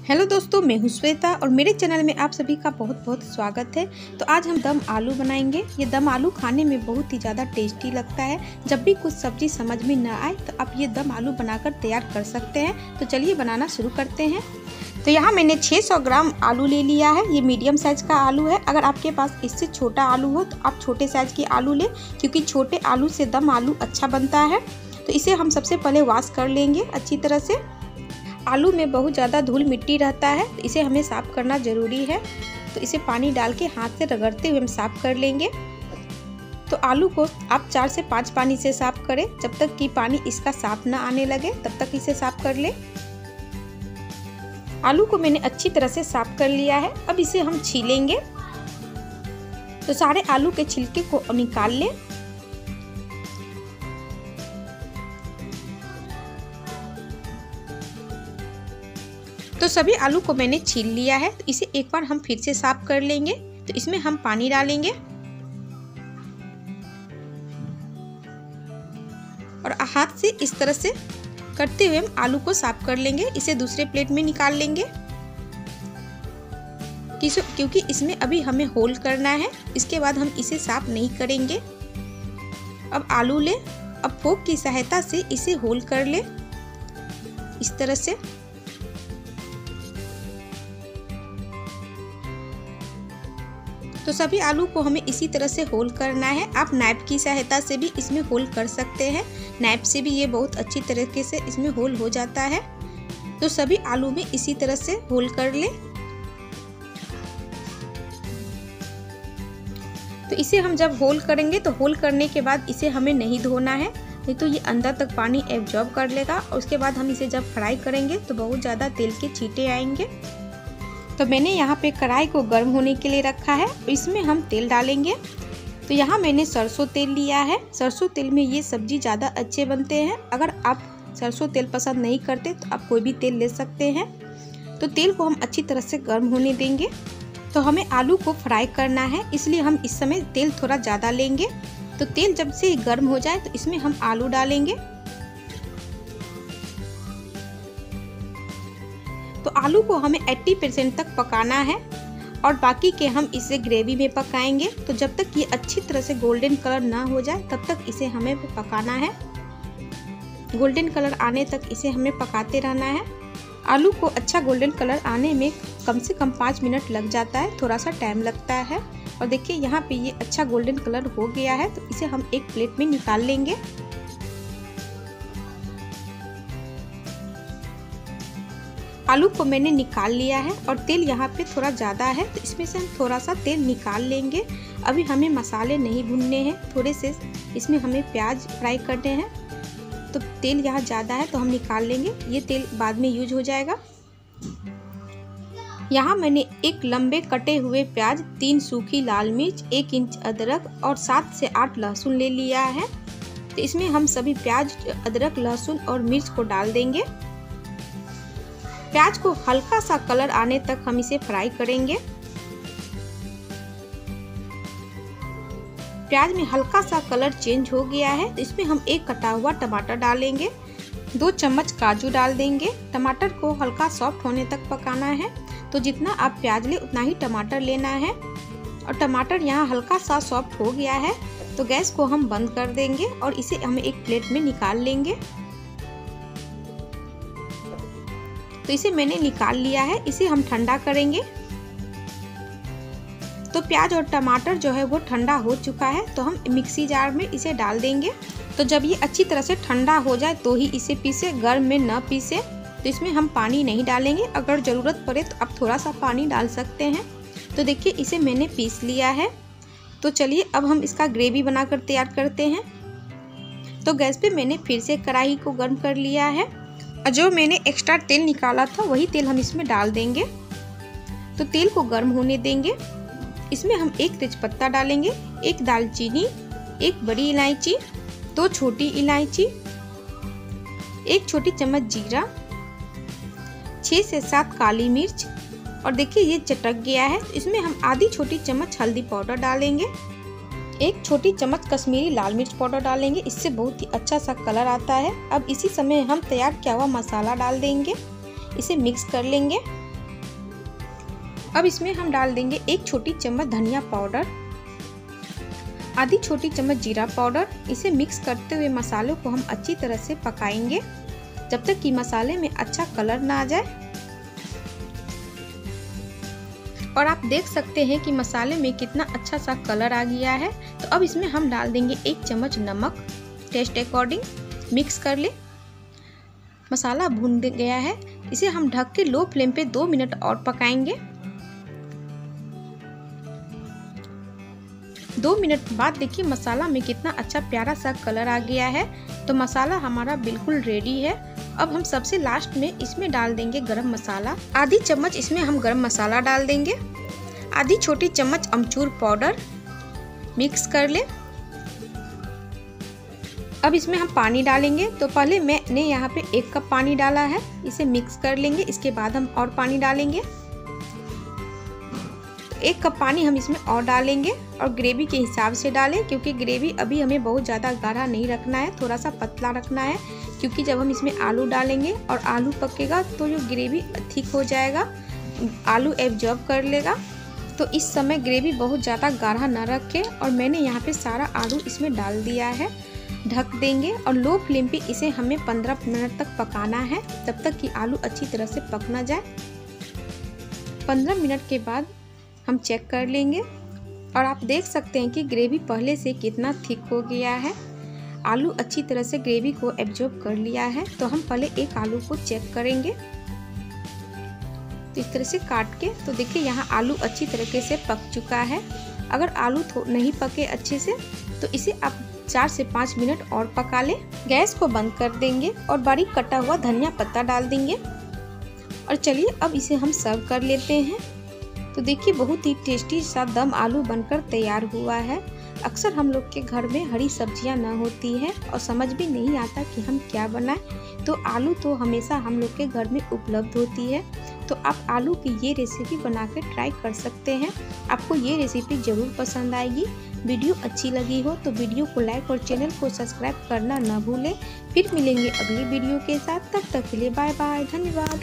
Hello दोस्तों, मैं हूँ श्वेता और मेरे चैनल में आप सभी का बहुत बहुत स्वागत है। तो आज हम दम आलू बनाएँगे। ये दम आलू खाने में बहुत ही ज़्यादा टेस्टी लगता है। जब भी कुछ सब्ज़ी समझ में न आए तो आप ये दम आलू बनाकर तैयार कर सकते हैं। तो चलिए बनाना शुरू करते हैं। तो यहाँ मैंने 600 ग्राम आलू ले लिया है। ये मीडियम साइज़ का आलू है। अगर आपके पास इससे छोटा आलू हो तो आप छोटे साइज़ की आलू लें, क्योंकि छोटे आलू से दम आलू अच्छा बनता है। तो इसे हम सबसे पहले वॉश कर लेंगे अच्छी तरह से। आलू में बहुत ज़्यादा धूल मिट्टी रहता है तो इसे हमें साफ़ करना ज़रूरी है। तो इसे पानी डाल के हाथ से रगड़ते हुए हम साफ़ कर लेंगे। तो आलू को आप चार से पाँच पानी से साफ़ करें। जब तक कि पानी इसका साफ़ ना आने लगे, तब तक इसे साफ़ कर ले। आलू को मैंने अच्छी तरह से साफ़ कर लिया है। अब इसे हम छीलेंगे। तो सारे आलू के छिलके को निकाल लें। तो सभी आलू को मैंने छील लिया है तो इसे एक बार हम फिर से साफ़ कर लेंगे। तो इसमें हम पानी डालेंगे। और हाथ से इस तरह से करते हुए हम आलू को साफ़ कर लेंगे। इसे दूसरे प्लेट में निकाल लेंगे। क्योंकि इसमें अभी हमें होल करना है, इसके बाद हम इसे साफ़ नहीं करेंगे। अब आलू ले, अब फोक की सहायता से इसे होल कर ले। इस तरह से। तो सभी आलू को हमें इसी तरह से होल करना है। आप नाइफ की सहायता से भी इसमें होल कर सकते हैं। नाइफ से भी ये बहुत अच्छी तरीके से इसमें होल हो जाता है। तो सभी आलू में इसी तरह से होल कर ले। तो इसे हम जब होल करेंगे तो होल करने के बाद इसे हमें नहीं धोना है। नहीं तो ये अंदर तक पानी एब्जॉर्ब कर लेगा और उसके बाद हम इसे जब फ्राई करेंगे तो बहुत ज़्यादा तेल के छींटे आएँगे। तो मैंने यहाँ पे कढ़ाई को गर्म होने के लिए रखा है। इसमें हम तेल डालेंगे। तो यहाँ मैंने सरसों तेल लिया है। सरसों तेल में ये सब्ज़ी ज़्यादा अच्छे बनते हैं। अगर आप सरसों तेल पसंद नहीं करते तो आप कोई भी तेल ले सकते हैं। तो तेल को हम अच्छी तरह से गर्म होने देंगे। तो हमें आलू को फ्राई करना है। इसलिए हम इस समय तेल थोड़ा ज़्यादा लेंगे। तो तेल जब से गर्म हो जाए तो इसमें हम आलू डालेंगे। आलू को हमें 80 परसेंट तक पकाना है और बाकी के हम इसे ग्रेवी में पकाएँगे। तो जब तक ये अच्छी तरह से गोल्डन कलर ना हो जाए, तब तक इसे हमें पकाना है। गोल्डन कलर आने तक इसे हमें पकाते रहना है। आलू को अच्छा गोल्डन कलर आने में कम से कम पाँच मिनट लग जाता है थोड़ा सा टाइम लगता है। और देखिए, यहाँ पे ये अच्छा गोल्डन कलर हो गया है तो इसे हम एक प्लेट में निकाल लेंगे। आलू को मैंने निकाल लिया है और तेल यहाँ पे थोड़ा ज़्यादा है तो इसमें से हम थोड़ा सा तेल निकाल लेंगे। अभी हमें मसाले नहीं भूनने हैं, थोड़े से इसमें हमें प्याज फ्राई करने हैं। तो तेल यहाँ ज़्यादा है तो हम निकाल लेंगे। ये तेल बाद में यूज़ हो जाएगा। यहाँ मैंने एक लंबे कटे हुए प्याज, तीन सूखी लाल मिर्च, एक इंच अदरक और सात से आठ लहसुन ले लिया है। तो इसमें हम सभी प्याज, अदरक, लहसुन और मिर्च को डाल देंगे। प्याज को हल्का सा कलर आने तक हम इसे फ्राई करेंगे। प्याज में हल्का सा कलर चेंज हो गया है तो इसमें हम एक कटा हुआ टमाटर डालेंगे। दो चम्मच काजू डाल देंगे। टमाटर को हल्का सॉफ्ट होने तक पकाना है। तो जितना आप प्याज ले, उतना ही टमाटर लेना है। और टमाटर यहाँ हल्का सा सॉफ्ट हो गया है तो गैस को हम बंद कर देंगे और इसे हम एक प्लेट में निकाल लेंगे। तो इसे मैंने निकाल लिया है, इसे हम ठंडा करेंगे। तो प्याज और टमाटर जो है वो ठंडा हो चुका है तो हम मिक्सी जार में इसे डाल देंगे। तो जब ये अच्छी तरह से ठंडा हो जाए तो ही इसे पीसे, गर्म में न पीसे। तो इसमें हम पानी नहीं डालेंगे, अगर ज़रूरत पड़े तो आप थोड़ा सा पानी डाल सकते हैं। तो देखिए, इसे मैंने पीस लिया है। तो चलिए, अब हम इसका ग्रेवी बनाकर तैयार करते हैं। तो गैस पे मैंने फिर से कढ़ाई को गर्म कर लिया है। जो मैंने एक्स्ट्रा तेल निकाला था, वही तेल हम इसमें डाल देंगे। तो तेल को गर्म होने देंगे। इसमें हम एक तेजपत्ता डालेंगे, एक दालचीनी, एक बड़ी इलायची, दो छोटी इलायची, एक छोटी चम्मच जीरा छः से सात काली मिर्च। और देखिए, ये चटक गया है। इसमें हम आधी छोटी चम्मच हल्दी पाउडर डालेंगे। एक छोटी चम्मच कश्मीरी लाल मिर्च पाउडर डालेंगे। इससे बहुत ही अच्छा सा कलर आता है। अब इसी समय हम तैयार किया हुआ मसाला डाल देंगे। इसे मिक्स कर लेंगे। अब इसमें हम डाल देंगे एक छोटी चम्मच धनिया पाउडर, आधी छोटी चम्मच जीरा पाउडर। इसे मिक्स करते हुए मसालों को हम अच्छी तरह से पकाएँगे। जब तक कि मसाले में अच्छा कलर ना आ जाए और आप देख सकते हैं कि मसाले में कितना अच्छा सा कलर आ गया है। तो अब इसमें हम डाल देंगे एक चम्मच नमक। टेस्ट अकॉर्डिंग मिक्स कर ले। मसाला भून गया है। इसे हम ढक के लो फ्लेम पे दो मिनट और पकाएँगे। दो मिनट बाद देखिए मसाला में कितना अच्छा प्यारा सा कलर आ गया है। तो मसाला हमारा बिल्कुल रेडी है। अब हम सबसे लास्ट में इसमें डाल देंगे गरम मसाला। आधी चम्मच इसमें हम गरम मसाला डाल देंगे। आधी छोटी चम्मच अमचूर पाउडर मिक्स कर ले। अब इसमें हम पानी डालेंगे। तो पहले मैंने यहाँ पे एक कप पानी डाला है। इसे मिक्स कर लेंगे। इसके बाद हम और पानी डालेंगे। एक कप पानी हम इसमें और डालेंगे और ग्रेवी के हिसाब से डालें, क्योंकि ग्रेवी अभी हमें बहुत ज़्यादा गाढ़ा नहीं रखना है। थोड़ा सा पतला रखना है। क्योंकि जब हम इसमें आलू डालेंगे और आलू पकेगा तो जो ग्रेवी ठीक हो जाएगा, आलू एब्जॉर्ब कर लेगा। तो इस समय ग्रेवी बहुत ज़्यादा गाढ़ा ना रखें और मैंने यहाँ पे सारा आलू इसमें डाल दिया है। ढक देंगे और लो फ्लेम पे इसे हमें 15 मिनट तक पकाना है, तब तक कि आलू अच्छी तरह से पक ना जाए। 15 मिनट के बाद हम चेक कर लेंगे और आप देख सकते हैं कि ग्रेवी पहले से कितना थिक हो गया है। आलू अच्छी तरह से ग्रेवी को एब्जॉर्ब कर लिया है तो हम पहले एक आलू को चेक करेंगे। तो इस तरह से काट के तो देखिए यहाँ आलू अच्छी तरीके से पक चुका है। अगर आलू नहीं पके अच्छे से तो इसे आप चार से पाँच मिनट और पका लें। गैस को बंद कर देंगे और बारीक कटा हुआ धनिया पत्ता डाल देंगे। और चलिए अब इसे हम सर्व कर लेते हैं। तो देखिए बहुत ही टेस्टी सा दम आलू बनकर तैयार हुआ है। अक्सर हम लोग के घर में हरी सब्ज़ियाँ ना होती है और समझ भी नहीं आता कि हम क्या बनाएँ। तो आलू तो हमेशा हम लोग के घर में उपलब्ध होती है। तो आप आलू की ये रेसिपी बना कर ट्राई कर सकते हैं। आपको ये रेसिपी ज़रूर पसंद आएगी। वीडियो अच्छी लगी हो तो वीडियो को लाइक और चैनल को सब्सक्राइब करना ना भूलें। फिर मिलेंगे अगली वीडियो के साथ। तब तक के लिए बाय बाय धन्यवाद।